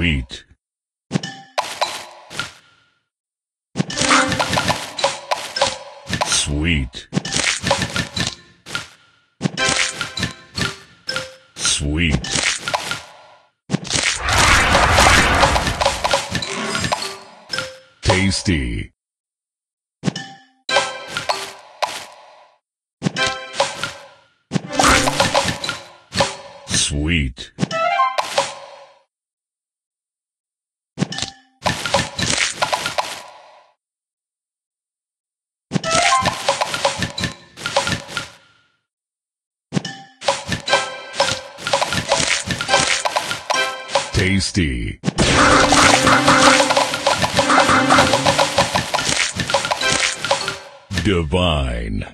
Sweet. Sweet. Sweet. Tasty. Sweet. Tasty. Divine.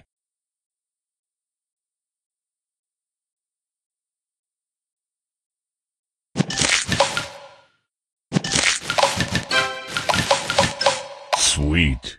Sweet.